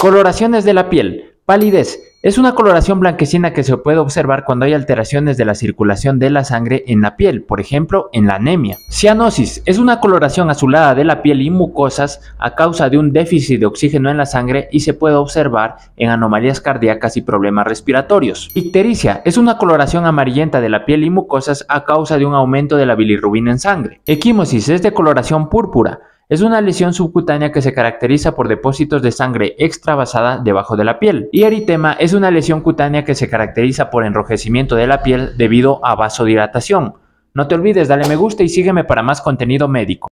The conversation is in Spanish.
Coloraciones de la piel. Palidez. Es una coloración blanquecina que se puede observar cuando hay alteraciones de la circulación de la sangre en la piel, por ejemplo, en la anemia. Cianosis. Es una coloración azulada de la piel y mucosas a causa de un déficit de oxígeno en la sangre y se puede observar en anomalías cardíacas y problemas respiratorios. Ictericia. Es una coloración amarillenta de la piel y mucosas a causa de un aumento de la bilirrubina en sangre. Equimosis. Es de coloración púrpura. Es una lesión subcutánea que se caracteriza por depósitos de sangre extravasada debajo de la piel. Y eritema es una lesión cutánea que se caracteriza por enrojecimiento de la piel debido a vasodilatación. No te olvides, dale me gusta y sígueme para más contenido médico.